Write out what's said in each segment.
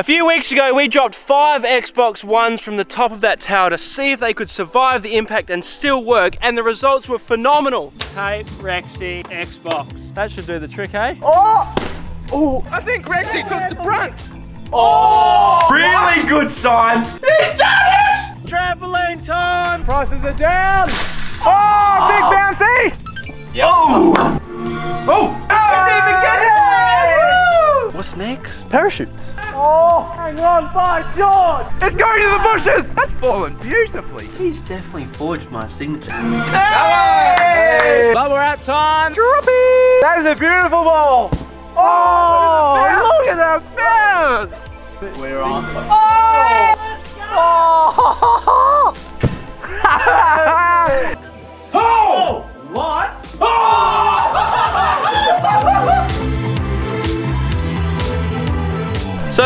A few weeks ago, we dropped five Xbox Ones from the top of that tower to see if they could survive the impact and still work, and the results were phenomenal. Tape, Rexy, Xbox. That should do the trick, eh? Oh! Oh, I think Rexy took the brunt. Oh! Really good signs. He's done it! Trampoline time! Prices are down. Oh, big bouncy. Yo! Oh! Oh! Didn't even get it! What's next? Parachutes. Oh, hang on, by George! It's going to the bushes. That's fallen beautifully. He's definitely forged my signature. Hey! Bubble wrap time! Droppy! That is a beautiful ball. Oh, oh look at that bounce! We're on. Oh! oh!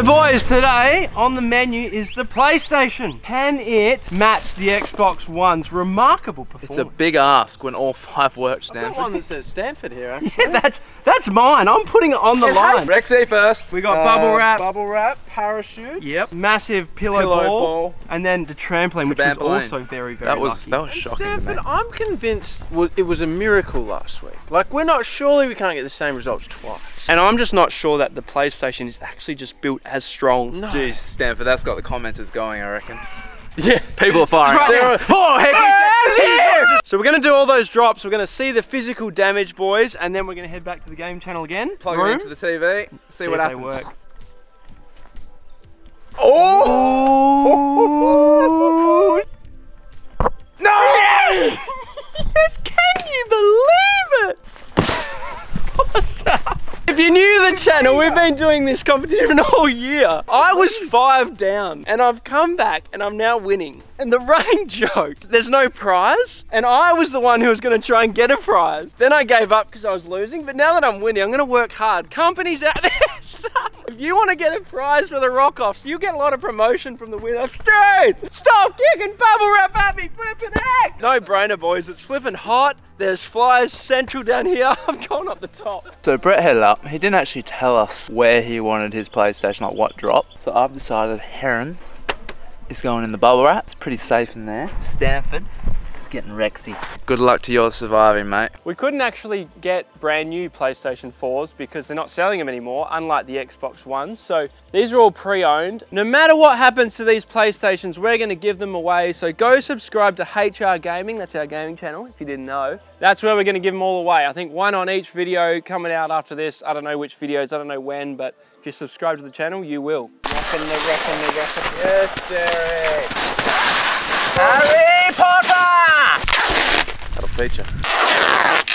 So boys, today on the menu is the PlayStation. Can it match the Xbox One's remarkable performance? It's a big ask when all five work, Stanford. one that says Stanford here, actually. Yeah, that's that's mine. I'm putting it on the line. Rexy first. We got Uh, bubble wrap. Bubble wrap, parachute. Yep. Massive pillow, Pillow ball, ball. and then the trampoline, which was Trampoline. also very, very That was lucky. that was shocking to Stanford. I'm convinced it was a miracle last week. Like, we're not, surely we can't get the same results twice. And I'm just not sure that the PlayStation is actually just built as strong. No. Jeez, Stanford, that's got the commenters going, I reckon. Yeah. People are firing. Right They're- Oh, heck, he's So we're gonna do all those drops. We're gonna see the physical damage, boys, and then we're gonna head back to the game channel again. Plug Room. it into the TV. See, what if they happens. Work. Oh! No! Yes! yes! Can you believe it? If you're new to the channel, we've been doing this competition all year. I was five down, and I've come back, and I'm now winning. And the rain joke, there's no prize, and I was the one who was going to try and get a prize. Then I gave up because I was losing, but now that I'm winning, I'm going to work hard. Companies out there, if you want to get a prize for the rock-offs, you get a lot of promotion from the winner. Straight! Stop kicking bubble wrap at me, flipping heck! No brainer, boys. It's flipping hot. There's flyers central down here. I'm going up the top. So Brett headed up. He didn't actually tell us where he wanted his PlayStation, like what drop. So I've decided Herron's is going in the bubble wrap. It's pretty safe in there. Stanford's getting Rexy. Good luck to your surviving, mate. We couldn't actually get brand new PlayStation 4s because they're not selling them anymore, unlike the Xbox Ones. So these are all pre-owned. No matter what happens to these PlayStations, we're gonna give them away. So go subscribe to HR Gaming, that's our gaming channel, if you didn't know. That's where we're gonna give them all away. I think one on each video coming out after this. I don't know which videos, I don't know when, but if you subscribe to the channel, you will. Rockin' the, rockin' the, rockin' Yes, Derek. Harry solta! Perfeita.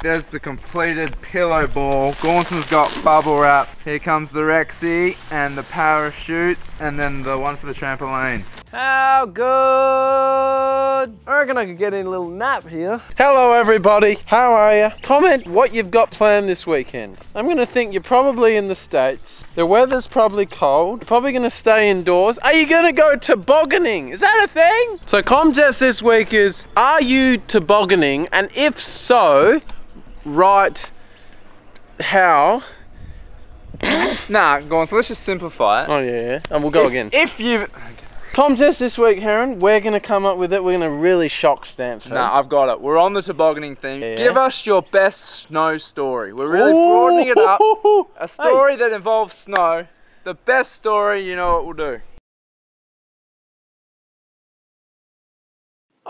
There's the completed pillow ball. Gaunson's got bubble wrap. Here comes the Rexy and the parachutes and then the one for the trampolines. How good? I reckon I could get in a little nap here. Hello, everybody. How are you? Comment what you've got planned this weekend. I'm going to think you're probably in the States. The weather's probably cold. You're probably going to stay indoors. Are you going to go tobogganing? Is that a thing? So, contest this week is Are you tobogganing? And if so, write how. Nah, go on. So let's just simplify it. Oh, yeah. yeah. And we'll go if, again. If you've... Contest this week, Herron. We're going to come up with it. We're going to really shock Stanford. Nah, I've got it. We're on the tobogganing thing. Yeah. Give us your best snow story. We're really broadening it up. A story that involves snow. The best story, you know what we'll do.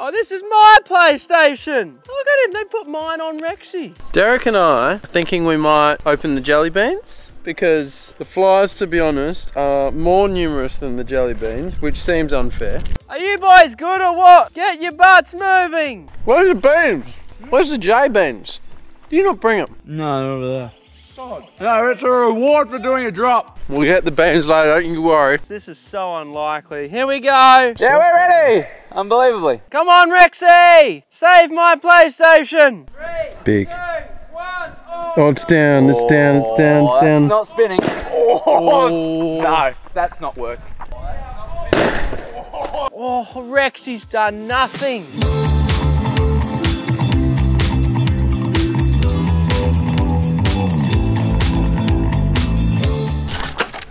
Oh, this is my PlayStation. Look at him, they put mine on Rexy. Derek and I are thinking we might open the jelly beans because the flies, to be honest, are more numerous than the jelly beans, which seems unfair. Are you boys good or what? Get your butts moving. Where's the beans? Where's the J beans? Do you not bring them? No, over there. No, it's a reward for doing a drop. We'll get the beans later, don't you worry. This is so unlikely. Here we go. Yeah, we're ready! Unbelievably. Come on, Rexy! Save my PlayStation! Big. Oh, it's down, it's down, it's down, it's Oh, down. That's not spinning. Oh, no, that's not working. Oh, Rexy's done nothing.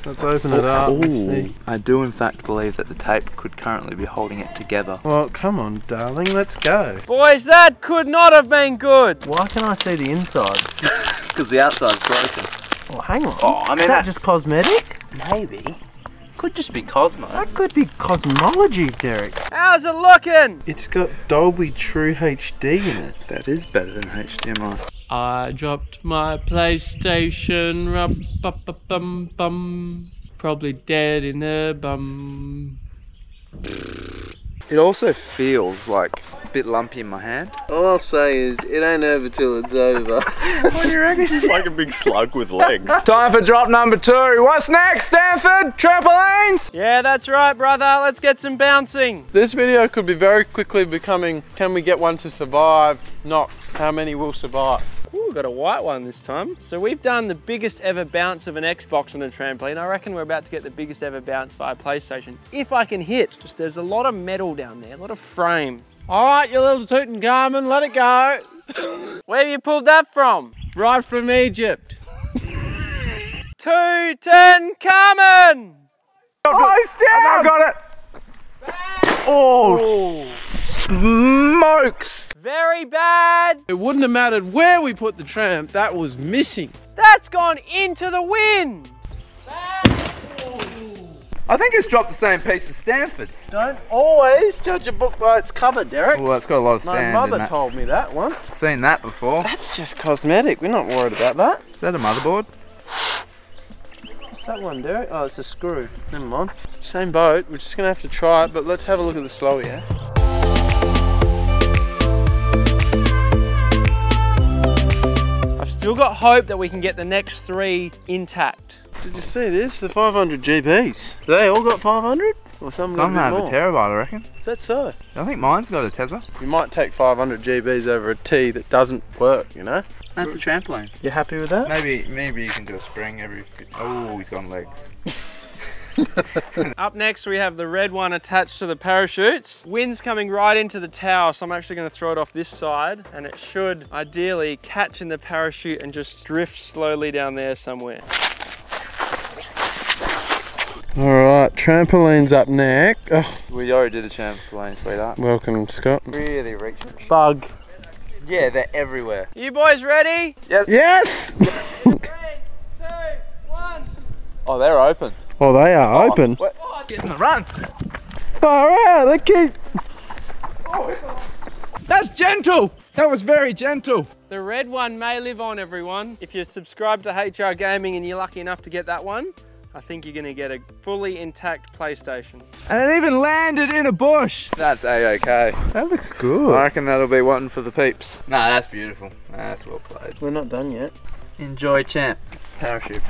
Let's open it up and Ooh. Oh. I do in fact believe that the tape could currently be holding it together. Well, come on, darling, let's go. Boys, that could not have been good. Why can I see the insides? Because the outside's broken. Well, hang on. Oh, I mean, Is that that- just cosmetic? Maybe. Could just be Cosmo. That could be cosmology, Derek. How's it looking? It's got Dolby True HD in it. That is better than HDMI. I dropped my PlayStation. Rub, bum, bum, bum, bum. Probably dead in the bum. It also feels like a bit lumpy in my hand. All I'll say is, it ain't over till it's over. What do you reckon? It's like a big slug with legs. Time for drop number two. What's next, Stanford? Trampolines? Yeah, that's right, brother. Let's get some bouncing. this video could be very quickly becoming, can we get one to survive? Not, how many will survive? Ooh, got a white one this time. So we've done the biggest ever bounce of an Xbox on a trampoline. I reckon we're about to get the biggest ever bounce via PlayStation. If I can hit. Just there's a lot of metal down there, a lot of frame. All right, you little Tutankhamun, let it go. Where have you pulled that from? Right from Egypt. Tutankhamun! Oh, I got it. Oh, smokes. Very bad. It wouldn't have mattered where we put the tramp, that was missing. That's gone into the wind. I think it's dropped the same piece as Stanford's. Don't always judge a book by its cover, Derek. Well, it's got a lot of My sand mother in that. told me that once. Seen that before. That's just cosmetic. We're not worried about that. Is that a motherboard? What's that one, Derek? Oh, it's a screw. Never mind. Same boat. We're just gonna have to try it, but let's have a look at the slow yeah. Still got hope that we can get the next three intact. Did you see this? The 500 GBs. They all got 500? Or some, Some got a have bit a terabyte, I reckon. Is that so? I think mine's got a Tesla. You might take 500 GBs over a T that doesn't work, you know? That's a trampoline. You happy with that? Maybe, maybe you can do a spring every. Oh, he's got legs. Up next, we have the red one attached to the parachutes. Wind's coming right into the tower, so I'm actually going to throw it off this side, and it should ideally catch in the parachute and just drift slowly down there somewhere. Alright, trampoline's up next. Oh, We already did the trampoline, sweetheart. welcome, Scott. Really reaching. Bug. Yeah, they're everywhere. You boys ready? Yes! Three, two, one. Oh, they're open. Oh, they are open. Get in the run. Alright, they keep. That's gentle. That was very gentle. The red one may live on, everyone. If you're subscribed to HR Gaming and you're lucky enough to get that one, I think you're going to get a fully intact PlayStation. And it even landed in a bush. That's a-okay. That looks good. I reckon that'll be one for the peeps. Nah, that's beautiful. That's well played. We're not done yet. Enjoy champ. Parachute.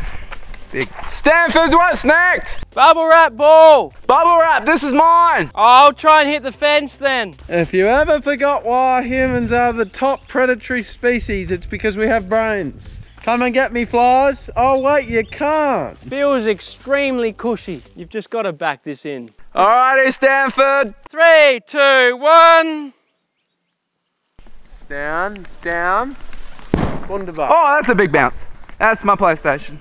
Big. Stanford, what's next? Bubble wrap ball! Bubble wrap. This is mine. Oh, I'll try and hit the fence then. If you ever forgot why humans are the top predatory species, it's because we have brains. Come and get me, flies. Oh, wait, you can't. Bill's extremely cushy. You've just got to back this in. Alrighty, Stanford. Three, two, one. It's down, it's down. Wunderbar. Oh, that's a big bounce. That's my PlayStation.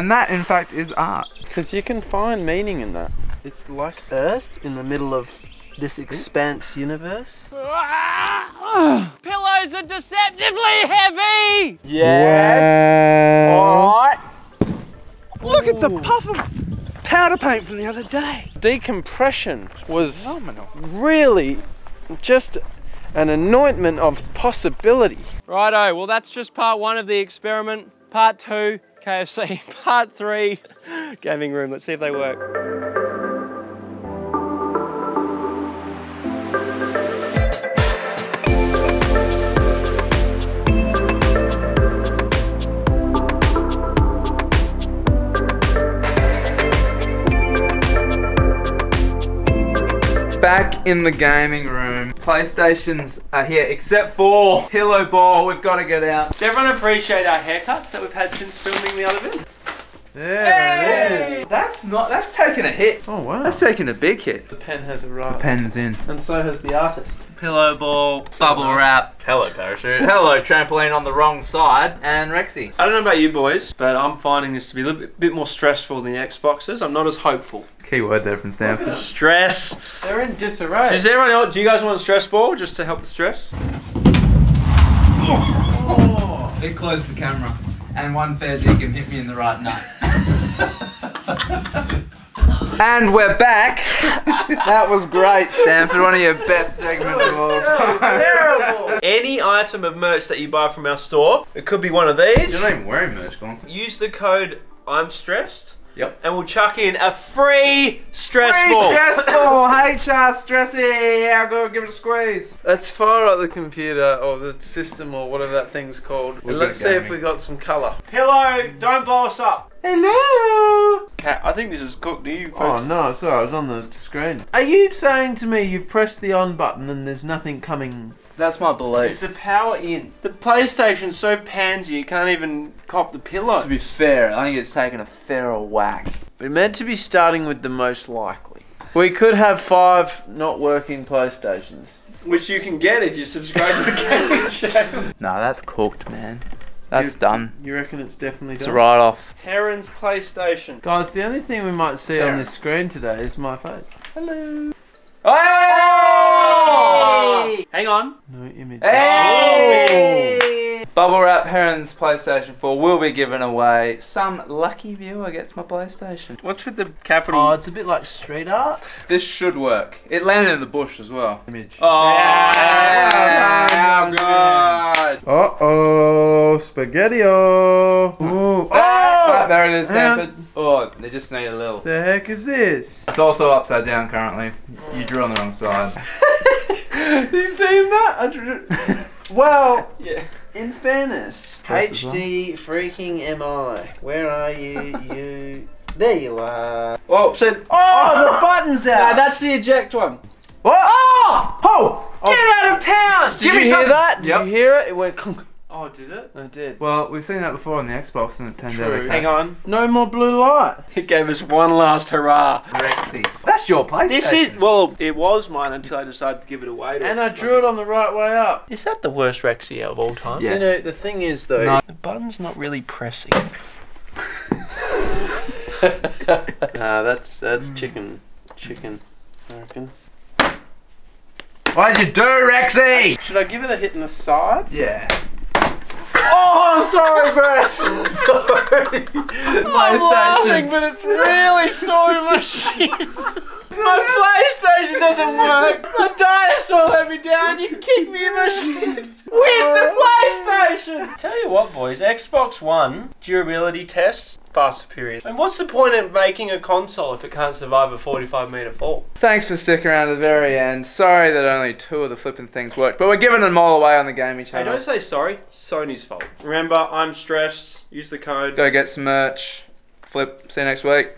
And that, in fact, is art. Because you can find meaning in that. It's like Earth in the middle of this expanse universe. Pillows are deceptively heavy. Yes. Wow. Alright. Look at the puff of powder paint from the other day. Decompression was Phenomenal. really just an anointment of possibility. Righto, well that's just part one of the experiment. Part two, KFC. Part three, gaming room. Let's see if they work. Back in the gaming room. PlayStations are here, except for Pillow Ball. We've got to get out. Does everyone appreciate our haircuts that we've had since filming the other bit? Yeah, That's not. That's taking a hit. Oh wow. That's taking a big hit. the pen has arrived. Pen's in. And so has the artist. Pillow ball, bubble wrap. Hello, parachute. Hello, trampoline on the wrong side. And Rexy. I don't know about you boys, but I'm finding this to be a little bit, bit more stressful than the Xboxes. I'm not as hopeful. Key word there from Stanford. Stress. They're in disarray. Does everyone else, do you guys want a stress ball just to help the stress? Oh. It closed the camera. And one fair dinkum hit me in the right nut. And we're back. that was great, Stanford. One of your best segments of all. Terrible. Any item of merch that you buy from our store, it could be one of these. You're not even wearing merch, Gonz. Use the code I'm stressed. Yep. And we'll chuck in a free stress Free ball. stress ball. HR stressy. I'll go give it a squeeze. Let's fire up the computer or the system or whatever that thing's called. We're and let's good see if we got some colour. Pillow, don't blow us up. Hello. Cat, I think this is cooked. Do you Oh no, sorry, I was on the screen. Are you saying to me you've pressed the on button and there's nothing coming? That's my belief. Is belief. the power in? The PlayStation's so pansy you can't even cop the pillow. To be fair, I think it's taken a fairer whack. We're meant to be starting with the most likely. We could have five not working PlayStations. Which you can get if you subscribe to the gaming channel. Nah, that's cooked, man. That's You- done. You reckon it's definitely It's a done? write off. Terran's PlayStation. Guys, the only thing we might see Sarah. on this screen today is my face. Hello. Hey! Hang on. No image. Hey! Bubble Wrap Herron's PlayStation 4 will be given away. Some lucky viewer gets my PlayStation. What's with the capital? Oh, it's a bit like street art. This should work. It landed in the bush as well. Image. Oh, Yeah. God. Uh oh, spaghetti oh. Ah, there it is. Stanford. Oh, they just need a little. The heck is this? It's also upside down currently. You drew on the wrong side. you seen that? I drew- well, Yeah. in fairness, Press. HD freaking MI. Where are you? You. There you are. Well, so Oh, the button's out. that's the eject one. What? Oh! Oh! Get out of town! Did you hear that? Did Yep. you hear it? It went. Clunk. Oh, did it? I did. Well, we've seen that before on the Xbox and it turned out True. okay. Hang on. No more blue light. It gave us one last hurrah. Rexy. That's your PlayStation. This is well, it was mine until I decided to give it away. To And I drew it on the right way up. Is that the worst Rexy of all time? Yes. You know, the thing is though. No. The button's not really pressing. Nah, that's that's hmm. chicken. Chicken. I reckon. What'd you do, Rexy? Should I give it a hit in the side? Yeah. Oh, sorry, Brett. sorry. I'm laughing, but it's really sore my shit. My PlayStation doesn't work. The dinosaur let me down. You kicked me in my shit with the PlayStation. Tell you what, boys, Xbox One durability tests far superior. And what's the point of making a console if it can't survive a 45 meter fall? Thanks for sticking around to the very end. Sorry that only two of the flipping things worked, but we're giving them all away on the gaming channel. Hey, channel. don't say sorry. It's Sony's fault. Remember, I'm stressed. Use the code. Go get some merch. Flip. See you next week.